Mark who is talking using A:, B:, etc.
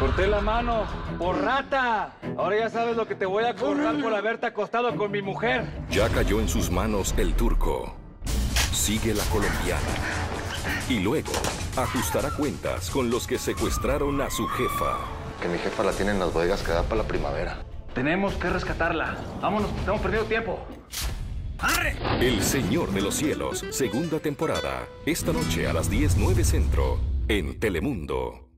A: corté la mano por rata. Ahora ya sabes lo que te voy a cobrar por haberte acostado con mi mujer.
B: Ya cayó en sus manos el turco. Sigue la colombiana. Y luego ajustará cuentas con los que secuestraron a su jefa.
C: Que mi jefa la tiene en las bodegas que da para la primavera.
A: Tenemos que rescatarla. Vámonos, estamos perdiendo tiempo.
B: El Señor de los Cielos, segunda temporada. Esta noche a las 10.09 Centro, en Telemundo.